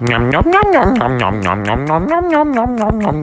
nhom nhom nhom nhom nhom nhom nhom nhom nhom nhom nhom nhom nhom